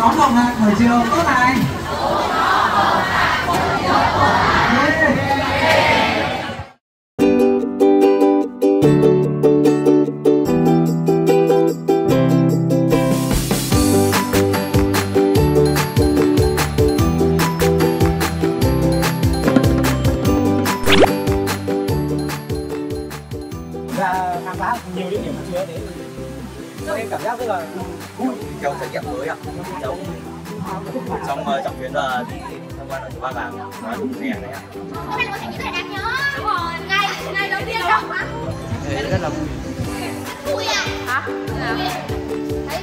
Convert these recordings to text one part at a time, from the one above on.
nhóm đồng hạng buổi chiều, tốt này Yeah. và khám phá. Nhiều địa điểm chưa đến cho em cảm giác rất là vui kiểu trải nghiệm mới ạ. Giống trong uh, trong chuyến uh, đi tham quan ở chùa Ba Vàng. Nói đúng hè này ạ. Hôm nay là một thành tích đáng nhớ. Đúng rồi, ngày, ngày đầu tiên đâu á Thế rất là vui. Vui à? Hả? Vui à? Thấy.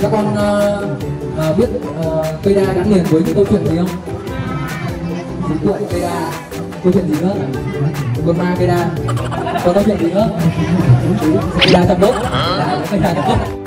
Các con uh, uh, biết uh, cây đa gắn liền với những câu chuyện gì không? Đúng tuổi cây đa câu chuyện gì nữa của con ma Veda Còn câu chuyện gì nữa? Veda tập đốt Veda tập đốt